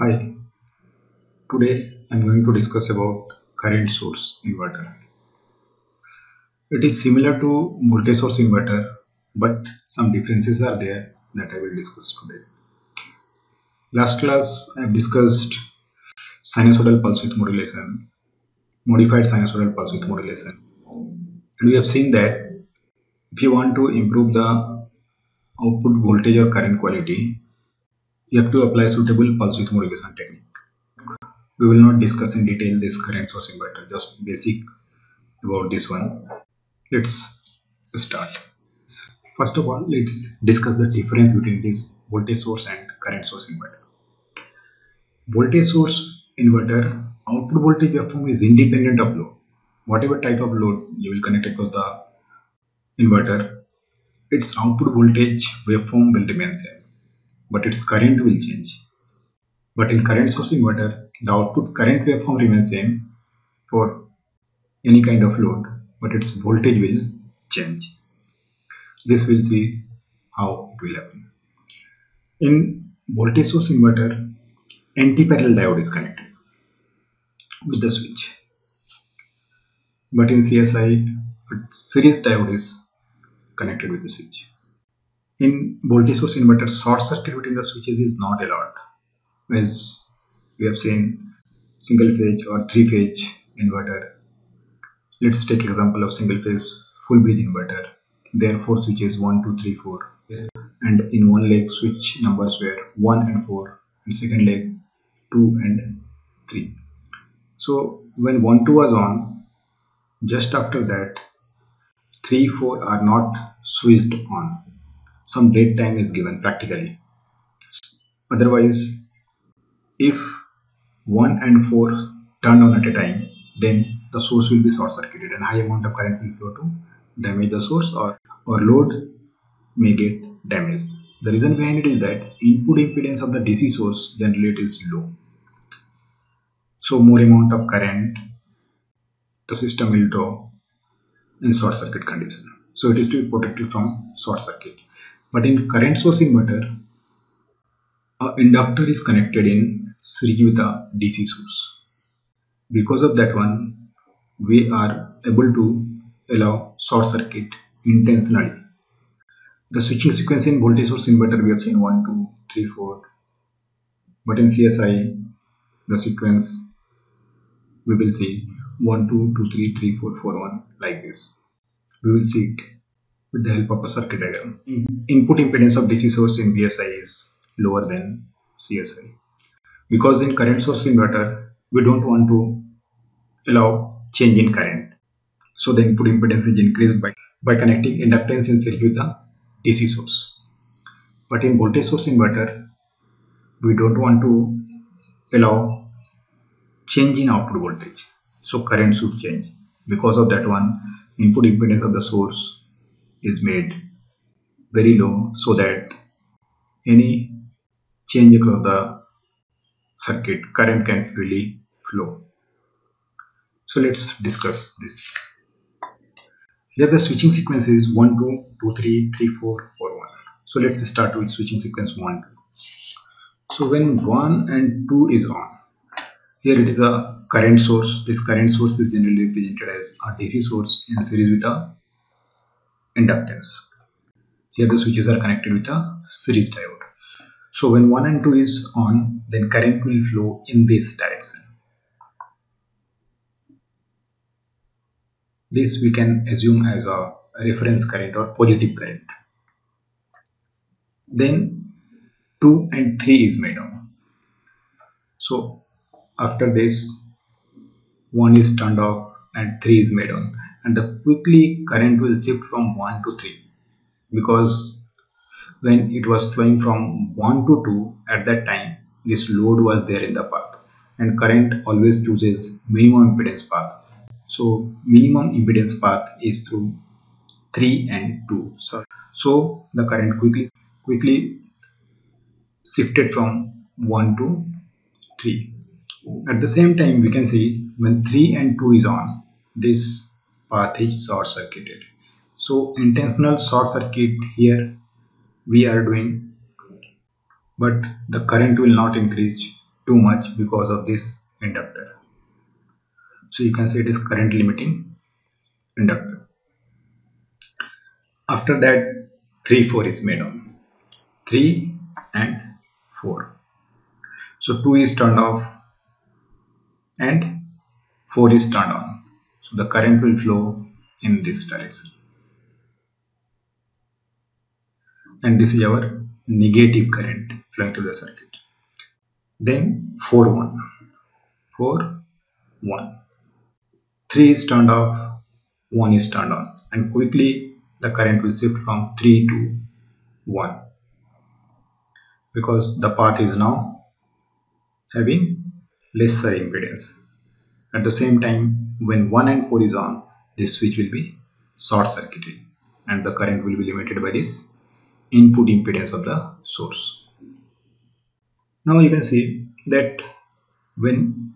Hi, today I'm going to discuss about current source inverter. It is similar to voltage source inverter, but some differences are there that I will discuss today. Last class I have discussed sinusoidal pulse width modulation, modified sinusoidal pulse width modulation, and we have seen that if you want to improve the output voltage or current quality, you have to apply suitable pulse width modulation technique. We will not discuss in detail this current source inverter, just basic about this one. Let's start. First of all, let's discuss the difference between this voltage source and current source inverter. Voltage source inverter output voltage waveform is independent of load. Whatever type of load you will connect across the inverter, its output voltage waveform will remain same, but its current will change. But in current source inverter, the output current waveform remains same for any kind of load, but its voltage will change. This will see how it will happen. In voltage source inverter, anti-parallel diode is connected with the switch. But in CSI, a series diode is connected with the switch. In voltage source inverter, short circuit between the switches is not allowed. As we have seen single phase or three phase inverter. Let's take example of single phase full bridge inverter. There four switches 1, 2, 3, 4. And in one leg switch numbers were 1 and 4 and second leg 2 and 3. So when 1, 2 was on, just after that 3, 4 are not switched on. Some dead time is given practically. Otherwise, if 1 and 4 turned on at a time, then the source will be short circuited and high amount of current will flow to damage the source or, or load may get damaged. The reason behind it is that input impedance of the DC source generally is low. So more amount of current the system will draw in short circuit condition. So it is to be protected from short circuit. But in current source inverter, a inductor is connected in series with a DC source. Because of that one, we are able to allow short circuit intentionally. The switching sequence in voltage source inverter we have seen 1, 2, 3, 4. But in CSI, the sequence we will see 1, 2, 2, 3, 3, 4, 4, 1 like this. We will see it with the help of a circuit diagram. Input impedance of DC source in VSI is lower than CSI. Because in current source inverter, we don't want to allow change in current. So the input impedance is increased by, by connecting inductance in series with the DC source. But in voltage source inverter, we don't want to allow change in output voltage. So current should change. Because of that one, input impedance of the source is made very low so that any change across the circuit current can freely flow. So let's discuss these things. Here the switching sequence is 1, 2, 2, 3, 3, 4, 4, 1. So let's start with switching sequence 1, 2. So when 1 and 2 is on, here it is a current source. This current source is generally represented as a DC source in series with a inductance. Here the switches are connected with a series diode. So when 1 and 2 is on, then current will flow in this direction. This we can assume as a reference current or positive current. Then 2 and 3 is made on. So after this 1 is turned off and 3 is made on and the quickly current will shift from 1 to 3 because when it was flowing from 1 to 2 at that time this load was there in the path. And current always chooses minimum impedance path. So minimum impedance path is through 3 and 2 so, so the current quickly quickly shifted from 1 to 3 at the same time we can see when 3 and 2 is on this path is short circuited so intentional short circuit here we are doing but the current will not increase too much because of this inductor. So you can say it is current limiting inductor. After that 3 4 is made on 3 and 4. So 2 is turned off and 4 is turned on. The current will flow in this direction. And this is our negative current flowing through the circuit. Then 4 1. 4 1. 3 is turned off, 1 is turned on. And quickly the current will shift from 3 to 1 because the path is now having lesser impedance. At the same time, when 1 and 4 is on, this switch will be short circuited and the current will be limited by this input impedance of the source. Now you can see that when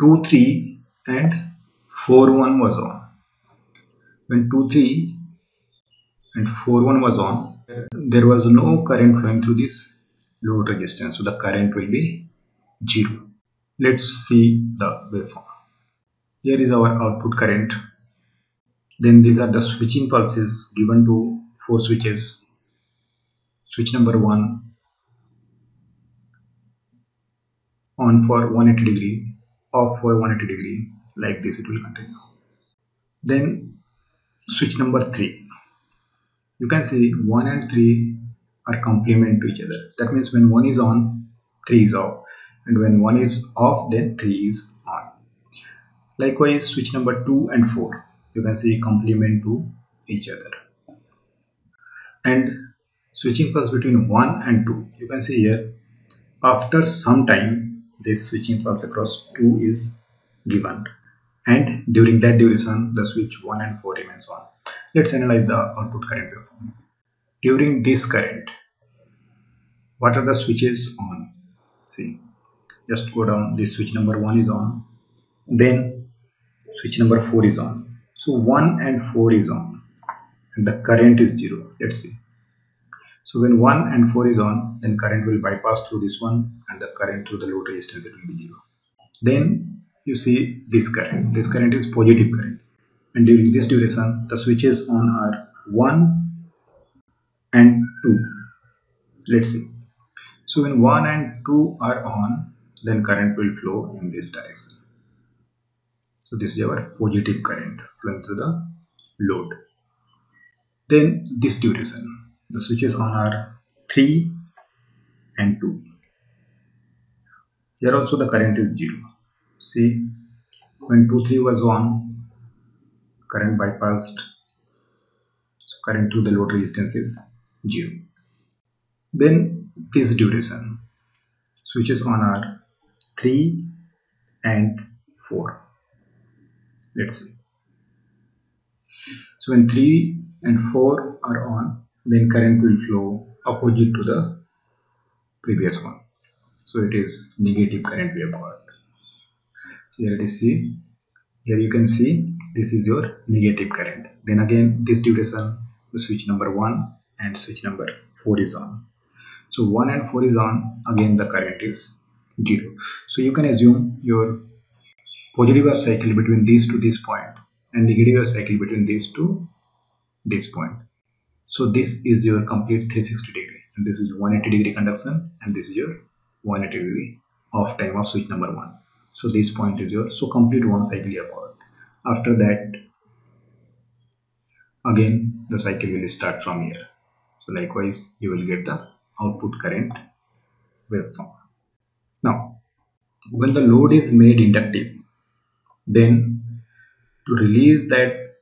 2, 3 and 4, 1 was on, when 2, 3 and 4, 1 was on, there was no current flowing through this load resistance. So the current will be 0. Let's see the waveform. Here is our output current. Then these are the switching pulses given to four switches. Switch number 1 on for 180 degree, off for 180 degree, like this it will continue. Then switch number 3. You can see 1 and 3 are complement to each other. That means when 1 is on, 3 is off and when 1 is off then 3 is. Likewise switch number 2 and 4 you can see complement to each other. And switching pulse between 1 and 2 you can see here after some time this switching pulse across 2 is given and during that duration the switch 1 and 4 remains on. Let's analyze the output current waveform. During this current what are the switches on? See just go down this switch number 1 is on then switch number 4 is on. So 1 and 4 is on. And the current is 0 let's see. So when 1 and 4 is on then current will bypass through this one and the current through the load resistance it will be 0 then you see this current. This current is positive current. And during this duration the switches on are 1 and 2 let's see. So when 1 and 2 are on then current will flow in this direction. So this is our positive current flowing through the load. Then this duration, the switches on are 3 and 2. Here also the current is 0. See, when 2, 3 was on, current bypassed, so current through the load resistance is 0. Then this duration, switches on are 3 and 4 let's see. So when 3 and 4 are on then current will flow opposite to the previous one. So it is negative current we have got. So here it is see here you can see this is your negative current. Then again this duration switch number 1 and switch number 4 is on. So 1 and 4 is on again the current is 0. So you can assume your positive half cycle between these to this point and negative half cycle between these to this point. So this is your complete 360 degree and this is 180 degree conduction and this is your 180 degree off time of switch number 1. So this point is your so complete one cycle you got. After that again the cycle will start from here. So likewise you will get the output current waveform. Now, when the load is made inductive, then to release that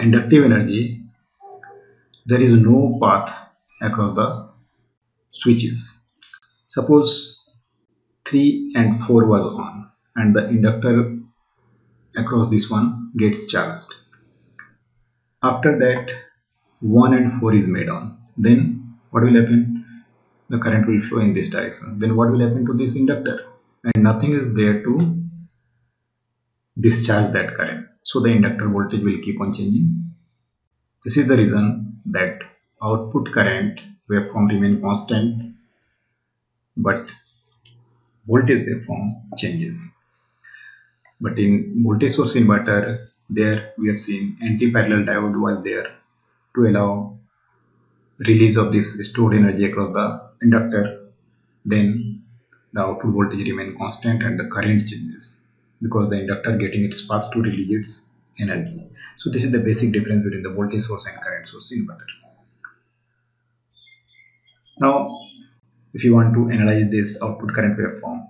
inductive energy, there is no path across the switches. Suppose 3 and 4 was on and the inductor across this one gets charged. After that 1 and 4 is made on. Then what will happen? the current will flow in this direction then what will happen to this inductor and nothing is there to discharge that current. So the inductor voltage will keep on changing. This is the reason that output current waveform remain constant but voltage waveform changes. But in voltage source inverter there we have seen anti-parallel diode was there to allow release of this stored energy across the inductor. Then the output voltage remain constant and the current changes because the inductor getting its path to release its energy so this is the basic difference between the voltage source and current source inverter now if you want to analyze this output current waveform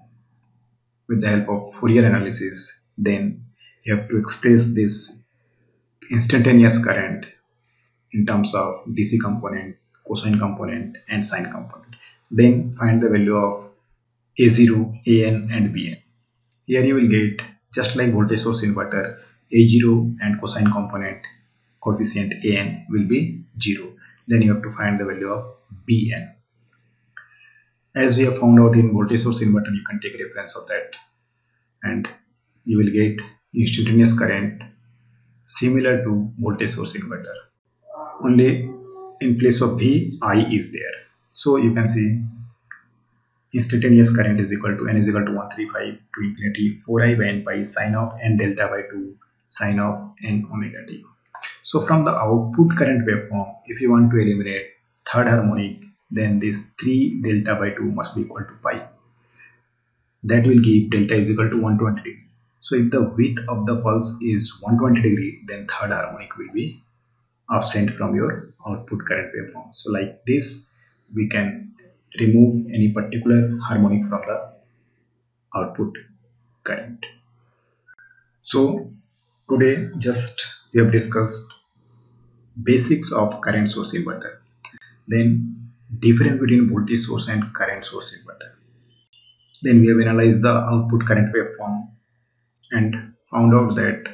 with the help of Fourier analysis then you have to express this instantaneous current in terms of DC component, cosine component and sine component. Then find the value of A0, AN and BN. Here you will get just like voltage source inverter A0 and cosine component coefficient AN will be 0. Then you have to find the value of BN. As we have found out in voltage source inverter you can take reference of that and you will get instantaneous current similar to voltage source inverter only in place of V I is there so you can see instantaneous current is equal to n is equal to 135 to infinity 4i by n pi sine of n delta by 2 sine of n omega t. So from the output current waveform if you want to eliminate third harmonic then this 3 delta by 2 must be equal to pi. That will give delta is equal to 120 degree. So if the width of the pulse is 120 degree then third harmonic will be absent from your output current waveform. So like this we can remove any particular harmonic from the output current. So today just we have discussed basics of current source inverter then difference between voltage source and current source inverter. Then we have analyzed the output current waveform and found out that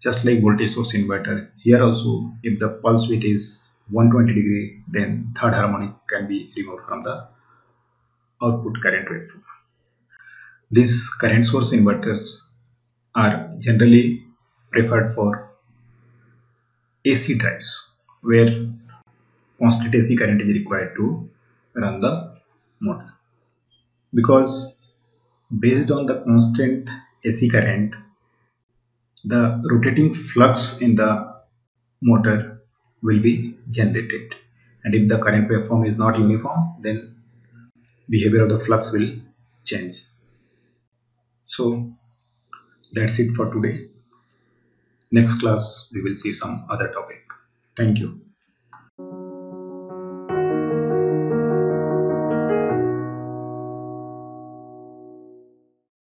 just like voltage source inverter here also if the pulse width is 120 degree then third harmonic can be removed from the output current waveform these current source inverters are generally preferred for AC drives where constant AC current is required to run the motor because based on the constant AC current the rotating flux in the motor will be generated. And if the current waveform is not uniform then behavior of the flux will change. So that's it for today. Next class we will see some other topic. Thank you